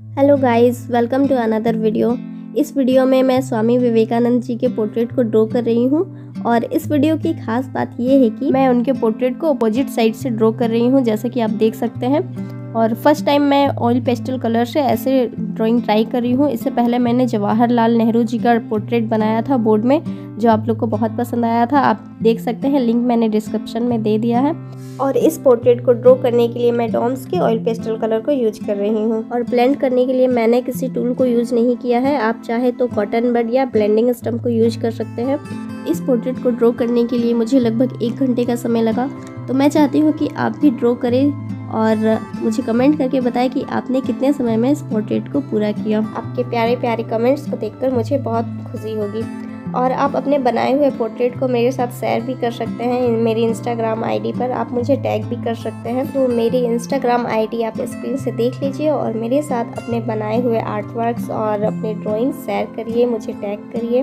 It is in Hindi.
Hello guys welcome to another video इस वीडियो में मैं स्वामी विवेकानंद जी के पोर्ट्रेट को ड्रॉ कर रही हूँ और इस वीडियो की खास बात यह है कि मैं उनके पोर्ट्रेट को अपोजिट साइड से ड्रॉ कर रही हूँ, जैसा कि आप देख सकते हैं। और फ़र्स्ट टाइम मैं ऑयल पेस्टल कलर से ऐसे ड्राइंग ट्राई कर रही हूँ। इससे पहले मैंने जवाहरलाल नेहरू जी का पोर्ट्रेट बनाया था बोर्ड में, जो आप लोग को बहुत पसंद आया था। आप देख सकते हैं लिंक मैंने डिस्क्रिप्शन में दे दिया है। और इस पोर्ट्रेट को ड्रॉ करने के लिए मैं डॉम्स के ऑयल पेस्टल कलर को यूज़ कर रही हूँ। और ब्लेंड करने के लिए मैंने किसी टूल को यूज़ नहीं किया है। आप चाहे तो कॉटन बड या ब्लेंडिंग स्टम्प को यूज़ कर सकते हैं। इस पोर्ट्रेट को ड्रॉ करने के लिए मुझे लगभग एक घंटे का समय लगा। तो मैं चाहती हूँ कि आप भी ड्रॉ करें। और मुझे कमेंट करके बताएँ कि आपने कितने समय में इस पोर्ट्रेट को पूरा किया। आपके प्यारे प्यारे कमेंट्स को देखकर मुझे बहुत खुशी होगी। और आप अपने बनाए हुए पोर्ट्रेट को मेरे साथ शेयर भी कर सकते हैं। मेरी इंस्टाग्राम आईडी पर आप मुझे टैग भी कर सकते हैं। तो मेरी इंस्टाग्राम आईडी आप स्क्रीन से देख लीजिए और मेरे साथ अपने बनाए हुए आर्ट वर्क्स और अपने ड्राइंग शेयर करिए, मुझे टैग करिए।